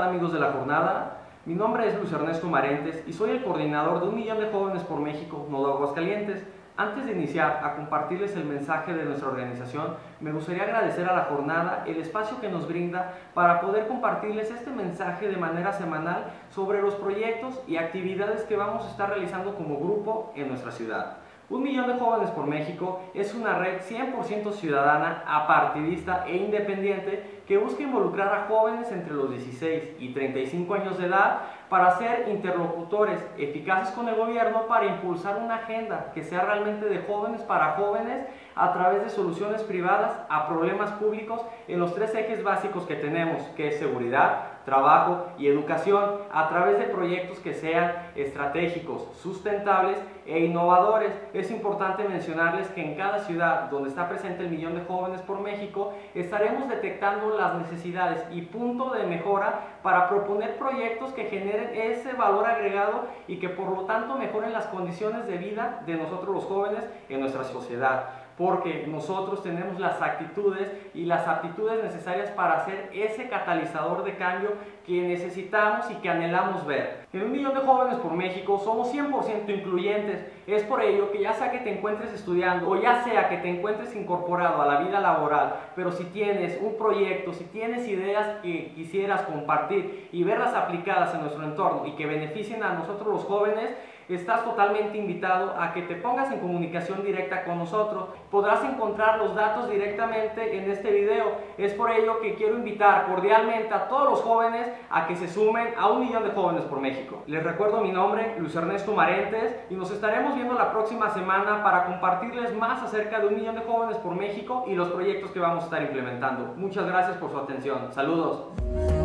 amigos de la jornada? Mi nombre es Luis Ernesto Marentes y soy el coordinador de un millón de jóvenes por México, Nodo Aguascalientes. Antes de iniciar a compartirles el mensaje de nuestra organización, me gustaría agradecer a la jornada el espacio que nos brinda para poder compartirles este mensaje de manera semanal sobre los proyectos y actividades que vamos a estar realizando como grupo en nuestra ciudad. Un millón de jóvenes por México es una red 100% ciudadana, apartidista e independiente que busca involucrar a jóvenes entre los 16 y 35 años de edad para ser interlocutores eficaces con el gobierno para impulsar una agenda que sea realmente de jóvenes para jóvenes a través de soluciones privadas a problemas públicos en los tres ejes básicos que tenemos, que es seguridad, trabajo y educación, a través de proyectos que sean estratégicos, sustentables e innovadores. Es importante mencionarles que en cada ciudad donde está presente el millón de jóvenes por México, estaremos detectando las necesidades y punto de mejora para proponer proyectos que generen ese valor agregado y que por lo tanto mejoren las condiciones de vida de nosotros los jóvenes en nuestra sociedad porque nosotros tenemos las actitudes y las aptitudes necesarias para ser ese catalizador de cambio que necesitamos y que anhelamos ver. En un millón de jóvenes por México somos 100% incluyentes. Es por ello que ya sea que te encuentres estudiando o ya sea que te encuentres incorporado a la vida laboral, pero si tienes un proyecto, si tienes ideas que quisieras compartir y verlas aplicadas en nuestro entorno y que beneficien a nosotros los jóvenes, estás totalmente invitado a que te pongas en comunicación directa con nosotros. Podrás encontrar los datos directamente en este video. Es por ello que quiero invitar cordialmente a todos los jóvenes a que se sumen a un millón de jóvenes por México. Les recuerdo mi nombre, Luis Ernesto Marentes, y nos estaremos viendo la próxima semana para compartirles más acerca de un millón de jóvenes por México y los proyectos que vamos a estar implementando. Muchas gracias por su atención. Saludos.